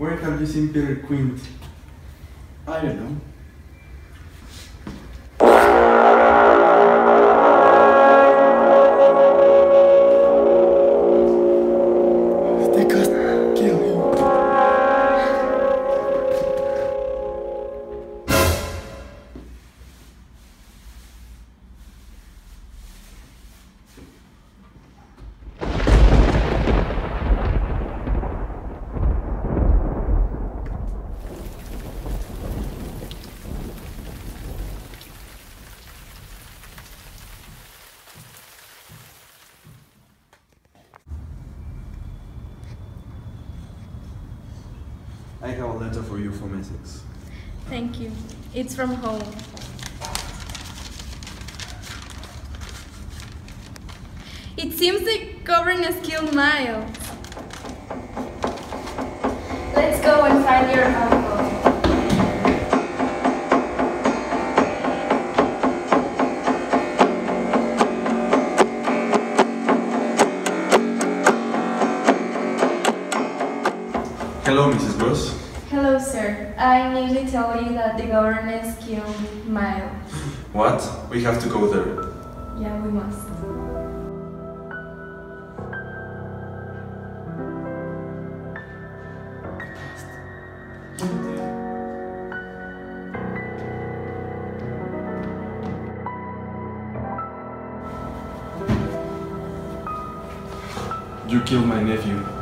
Where have you seen Peter Quint? I don't know. I have a letter for you from Essex. Thank you. It's from home. It seems like governess killed Miles. Let's go and find your uncle. Hello, Mrs. Grose. Hello, sir. I need to tell you that the governess killed Miles. What? We have to go there. Yeah, we must. You killed my nephew.